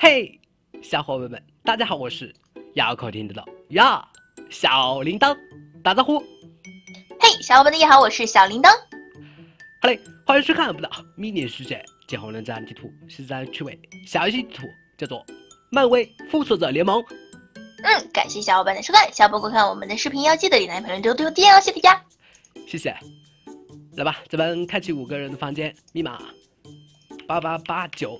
嘿，小伙伴们，大家好，我是绕口听得到呀，小铃铛，打招呼。嘿，小伙伴们，你好，我是小铃铛。好嘞，欢迎收看我们的迷你世界见红人战地图，是张趣味小游戏地图，叫做《漫威复仇者联盟》。嗯，感谢小伙伴的收看，小伙伴观看我们的视频要记得点赞、评论、多多点哦，谢谢大家。谢谢。来吧，咱们开启五个人的房间，密码八八八九。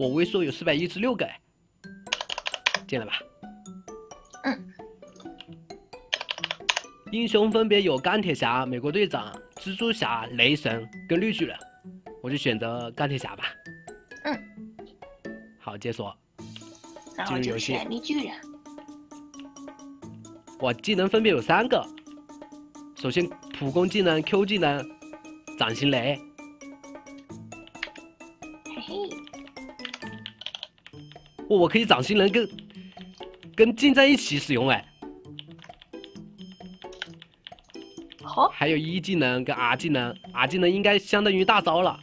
我微缩有四百一十六个哎，进来吧。嗯。英雄分别有钢铁侠、美国队长、蜘蛛侠、雷神跟绿巨人，我就选择钢铁侠吧。嗯。好，解锁。然后就是绿巨人。我技能分别有三个，首先普攻技能 Q 技能，掌心雷。我我可以掌心能跟跟近战一起使用哎。好。还有一技能跟 R 技能，R 技能应该相当于大招了。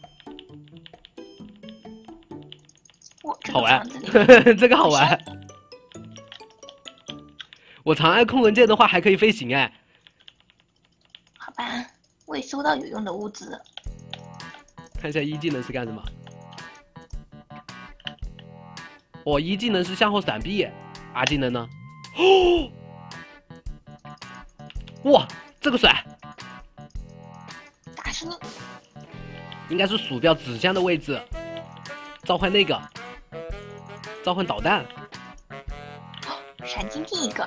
好玩，这个好玩。我长按空文键的话，还可以飞行哎。好吧，我也收到有用的物资。看一下一技能是干什么？我一技能是向后闪避二技能呢？哦！哇，这个甩！打死你！应该是鼠标指向的位置，召唤那个，召唤导弹。闪金币一个，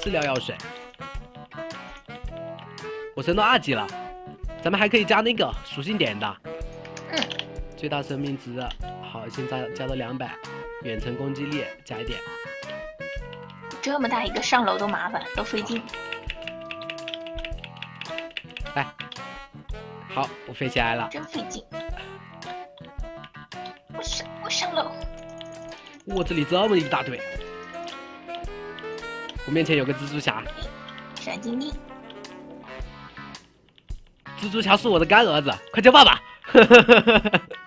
治疗药水，我升到二级了，咱们还可以加那个属性点的。嗯。最大生命值，好，现在加到两百，远程攻击力加一点。这么大一个上楼都麻烦，都费劲。来，好，我飞起来了。真费劲。我上，我上楼。我这里这么一大堆，我面前有个蜘蛛侠，闪金币。蜘蛛侠是我的干儿子，快叫爸爸！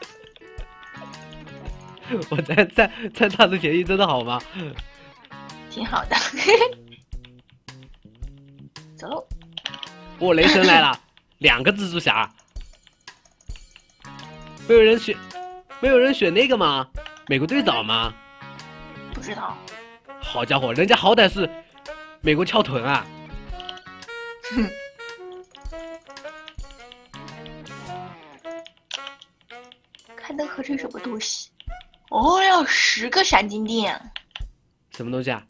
我在在在他的便宜真的好吗？挺好的。走喽！我雷神来了，两个蜘蛛侠。没有人选，没有人选那个吗？美国队长吗？不知道，好家伙，人家好歹是美国翘臀啊！哼，看能合成什么东西？哦哟，十个闪金锭，什么东西啊？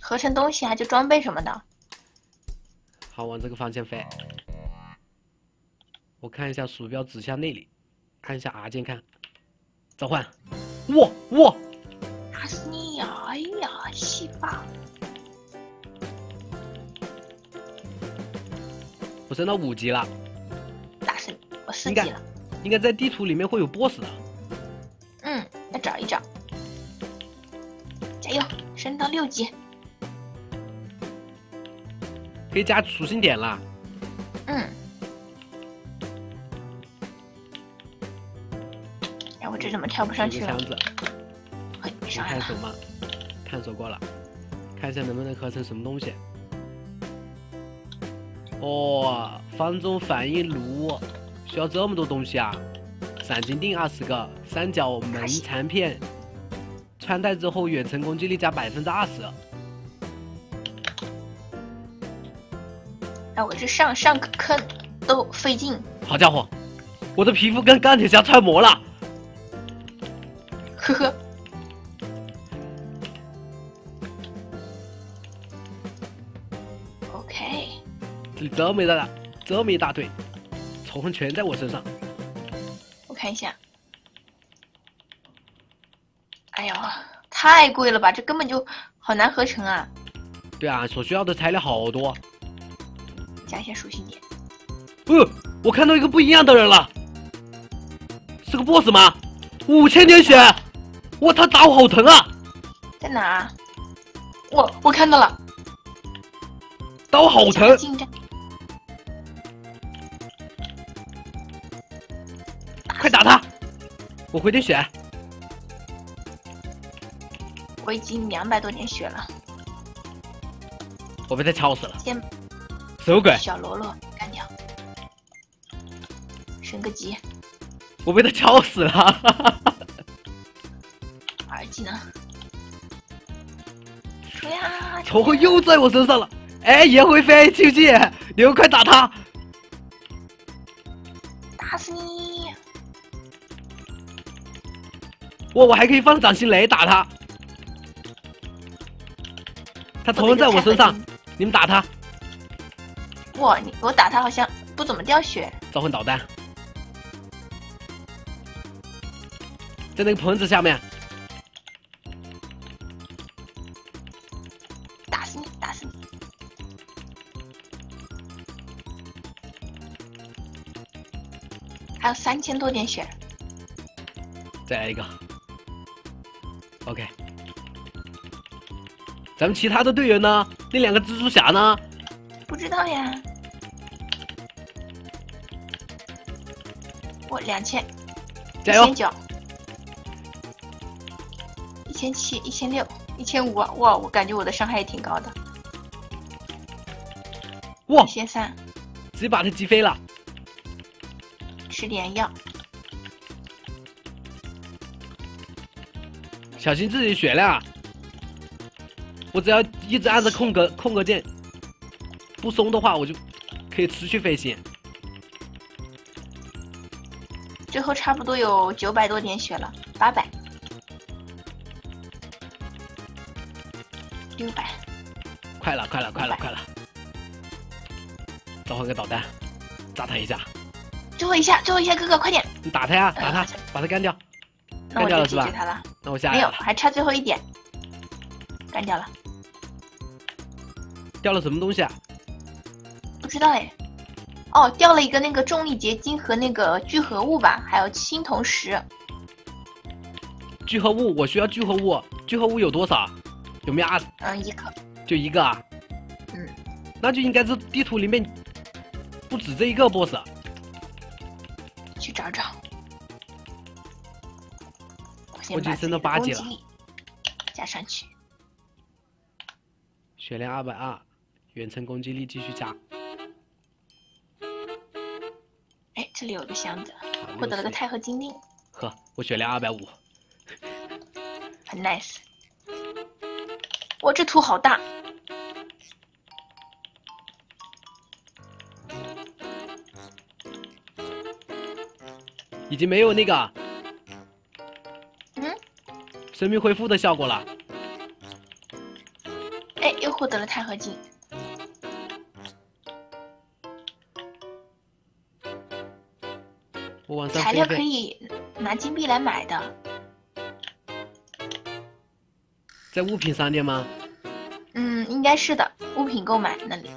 合成东西啊，就装备什么的。好，往这个方向飞。我看一下鼠标指向那里，按一下 R 键看，召唤，哇哇！打死你呀！哎呀，西吧！我升到五级了。打死你！我四级了。应该在地图里面会有 BOSS 的。找一找。加油，升到六级。可以加属性点了。嗯。哎，我这怎么跳不上去了？探索吗？探索过了，看一下能不能合成什么东西。哦，方中反应炉需要这么多东西啊！闪金锭二十个，三角门残片，穿戴之后远程攻击力加百分之二十。哎，我这上上坑都费劲。好家伙，我的皮肤跟钢铁侠穿模了。呵呵。OK 这么大，这么一大堆，仇恨全在我身上。我看一下，哎呦，太贵了吧！这根本就好难合成啊。对啊，所需要的材料好多。加一下属性点。呃，我看到一个不一样的人了，是个 boss 吗？五千点血，哇，他打我好疼啊！在哪？我我看到了，打我好疼。快打他！我回点血，我已经两百多点血了。我被他敲死了。先什么鬼？小罗罗干掉，升个级。我被他敲死了。二技能，冲呀！仇恨又在我身上了。哎，也会飞，记不记？你们快打他！我我还可以放掌心雷打他。他仇恨在我身上，你们打他。哇，你我打他好像不怎么掉血。召唤导弹，在那个棚子下面。打死你！打死你！还有三千多点血。再来一个。OK。咱们其他的队员呢？那两个蜘蛛侠呢？不知道呀。我两千，加油！一千九，一千七，一千六，一千五，哇！我感觉我的伤害也挺高的。哇！一千三，直接把他击飞了。吃点药，小心自己血量。我只要一直按着空格空格键不松的话，我就可以持续飞行。最后差不多有九百多点血了，八百，六百，快了，快了，快了，快了！召唤个导弹，炸他一下。最后一下，最后一下，哥哥快点！你打他呀，打他，把他干掉。那我就解决他了。那我下没有，还差最后一点，干掉了。掉了什么东西啊？不知道哎。哦，掉了一个那个重力结晶和那个聚合物吧，还有青铜石。聚合物，我需要聚合物。聚合物有多少？有没有二？嗯，一个。就一个啊？嗯。那就应该是地图里面不止这一个 boss。去找找。我已经升到八级了。加上去。血量二百二。远程攻击力继续加。哎，这里有个箱子，获得了个钛合金锭。呵，我血量二百五，很 nice。哇，这图好大。已经没有那个，嗯，生命恢复的效果了。哎，又获得了钛合金。材料可以拿金币来买的，在物品商店吗？嗯，应该是的，物品购买那里。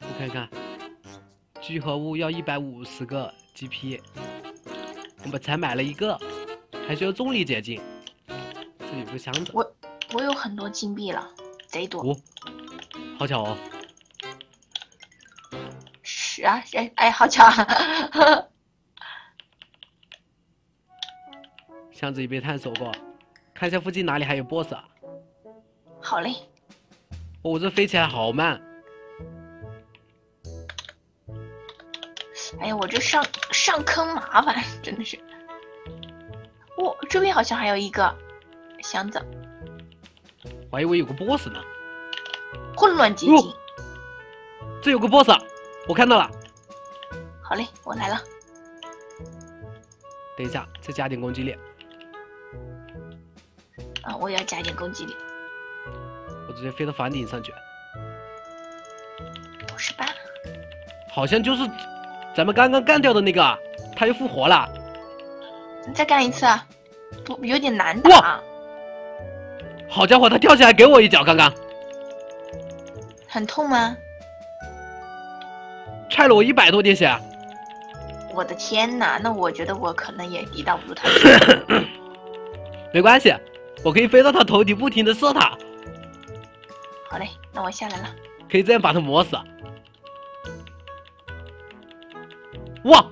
我看看，聚合物要一百五十个 GP，我们才买了一个，还需要重力结晶。这有个箱子。我我有很多金币了，贼多。哦，好巧哦。是啊，哎哎，好巧啊。箱子已被探索过，看一下附近哪里还有 BOSS 啊。好嘞。我这飞起来好慢。哎呀，我这上上坑麻烦，真的是。哦，这边好像还有一个箱子。我还以为有个 BOSS 呢。混乱结晶。这有个 BOSS，我看到了。好嘞，我来了。等一下，再加点攻击力。啊！我也要加点攻击力。我直接飞到房顶上去。五十八。好像就是咱们刚刚干掉的那个，他又复活了。你再干一次，不有点难打。好家伙，他跳下来给我一脚，刚刚。很痛吗？踹了我一百多点血。我的天哪！那我觉得我可能也抵挡不住他。没关系。我可以飞到他头顶，不停的射他。好嘞，那我下来了。可以这样把他磨死。哇，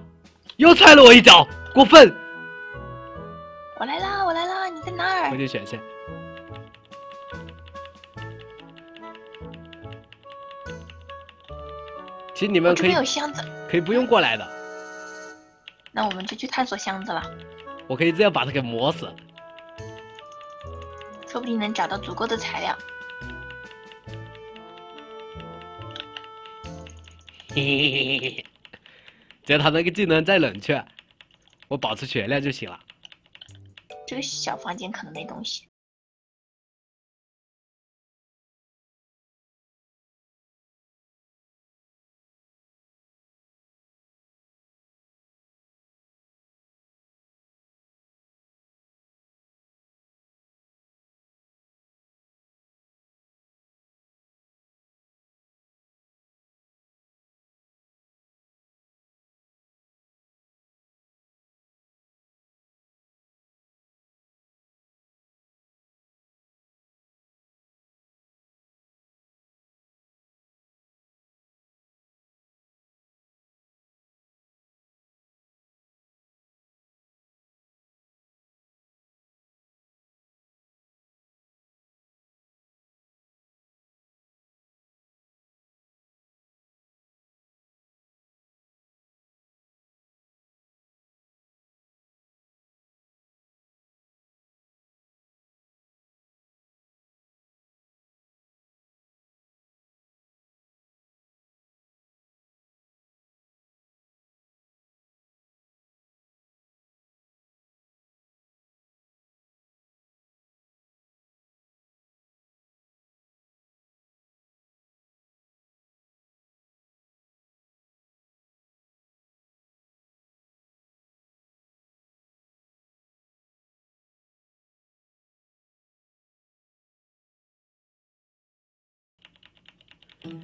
又踹了我一脚，过分！我来啦，我来啦，你在哪儿？我就选选。其实你们可以边有箱子，可以不用过来的，那我们就去探索箱子了，我可以这样把它给磨死。说不定能找到足够的材料。嘿嘿嘿嘿嘿，只要他那个技能再冷却，我保持血量就行了。这个小房间可能没东西。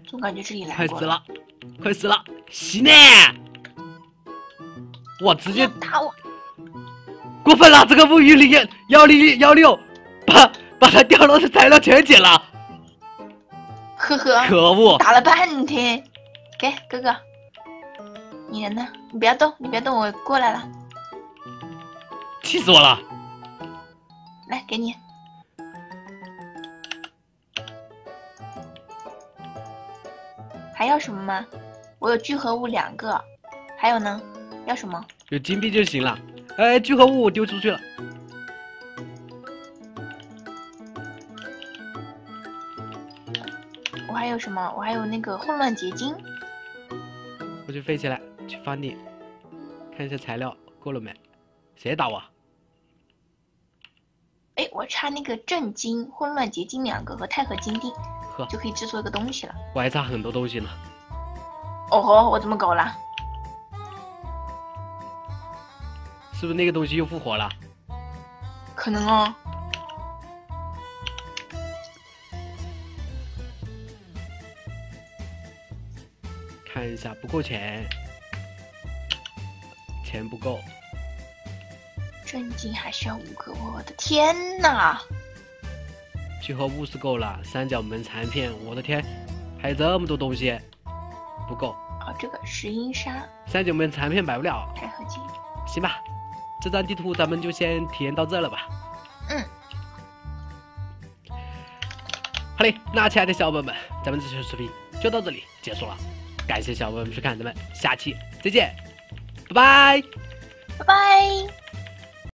总感觉这里来过快死！了，快死了，洗呢！哇，直接打我！过分了！这个物语里面幺零幺六，把把他掉落的材料全捡了，呵呵，可恶！打了半天。给哥哥，你人呢？你不要动，你不要动，我过来了。气死我了！来，给你。还要什么吗？我有聚合物两个，还有呢？要什么？有金币就行了。哎，聚合物我丢出去了。我还有什么？我还有那个混乱结晶。我去飞起来，去房顶看一下材料够了没？谁打我？哎，我差那个正晶、混乱结晶两个和钛合金锭，呵，就可以制作一个东西了。我还差很多东西呢。哦吼，我怎么搞了？是不是那个东西又复活了？可能哦。看一下，不够钱，钱不够。正晶还需要五个，我的天呐！聚合物是够了，三角门残片，我的天，还有这么多东西，不够。哦，这个石英砂、三角门残片买不了，钛合金。行吧，这张地图咱们就先体验到这了吧。嗯。好嘞，那亲爱的小伙伴们，咱们这期视频就到这里结束了，感谢小伙伴们收看，咱们下期再见，拜拜。拜拜。